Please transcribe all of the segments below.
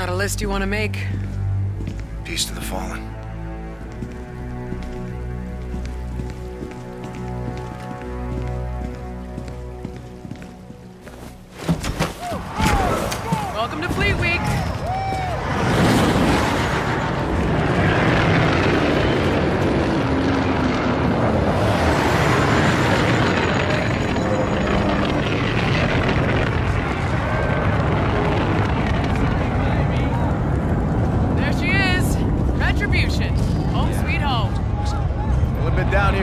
Not a list you want to make. Peace to the fallen. Welcome to Fleet Week.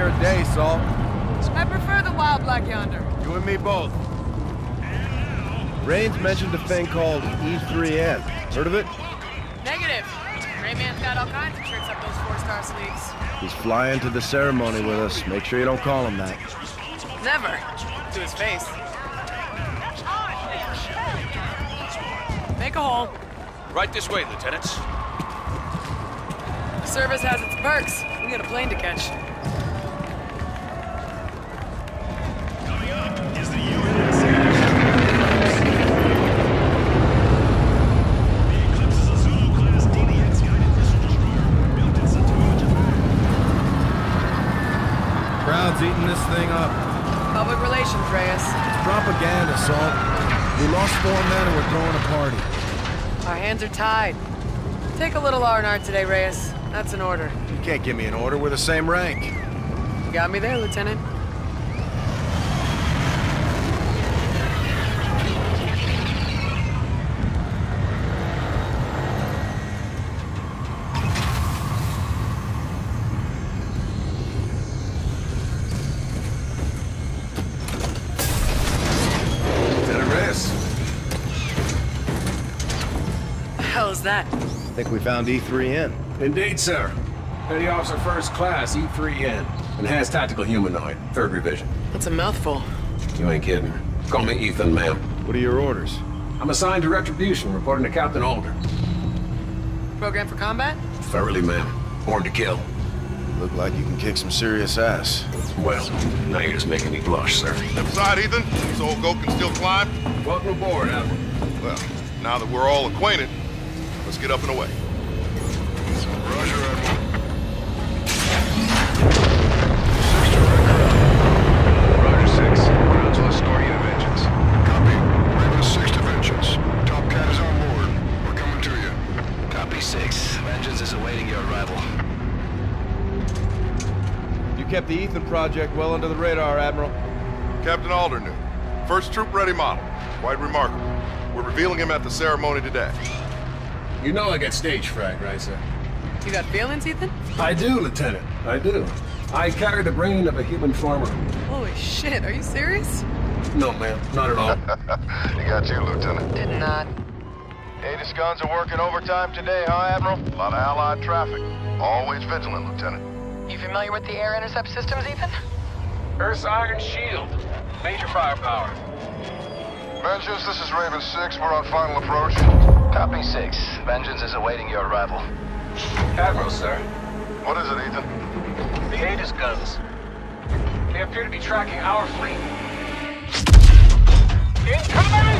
Been a day, Salt. I prefer the wild black yonder. You and me both. Raines mentioned a thing called E3N. Heard of it? Negative. Rayman's got all kinds of tricks up those four-star sleeves. He's flying to the ceremony with us. Make sure you don't call him that. Never. To his face. Make a hole. Right this way, Lieutenants. The Service has its perks. We got a plane to catch. Crowd's eating this thing up. Public relations, Reyes. It's propaganda, Salt. We lost four men and we're throwing a party. Our hands are tied. Take a little R&R today, Reyes. That's an order. You can't give me an order. We're the same rank. You got me there. Lieutenant The hell is that? I think we found E3N. Indeed, sir. Petty Officer First Class, E3N. Enhanced Tactical Humanoid, third revision. That's a mouthful. You ain't kidding. Call me Ethan, ma'am. What are your orders? I'm assigned to Retribution, reporting to Captain Alder. Program for combat? Thoroughly, ma'am. Born to kill. Look like you can kick some serious ass. Well, now you're just making me blush, sir. Step aside, Ethan. So old goat can still climb. Welcome aboard, Admiral. Well, now that we're all acquainted, let's get up and away. Roger, Admiral. Roger 6. Grounds will escort you to Copy. Raven 6 to Vengeance. Top is on board. We're coming to you. Copy 6. Vengeance is awaiting your arrival. You kept the Ethan project well under the radar, Admiral. Captain Alder knew. First troop ready model. Quite remarkable. We're revealing him at the ceremony today. You know I got stage fright, right, sir? You got feelings, Ethan? I do, Lieutenant. I do. I carry the brain of a human farmer. Holy shit, are you serious? No, ma'am. Not at all. You got you, Lieutenant. Did not. Aegis guns are working overtime today, huh, Admiral? A lot of allied traffic. Always vigilant, Lieutenant. You familiar with the air intercept systems, Ethan? Earth's Iron Shield. Major firepower. Vengeance, this is Raven 6. We're on final approach. Copy 6. Vengeance is awaiting your arrival. Admiral, sir. What is it, Ethan? The Aegis guns. They appear to be tracking our fleet. Incoming!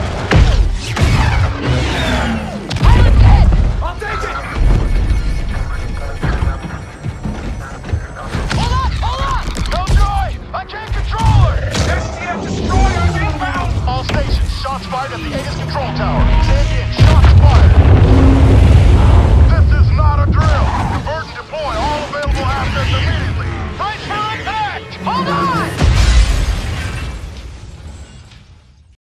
I'll take it! Hold on! Hold! No! I can't control her! SDF inbound! All stations, shots fired at the Aegis control tower.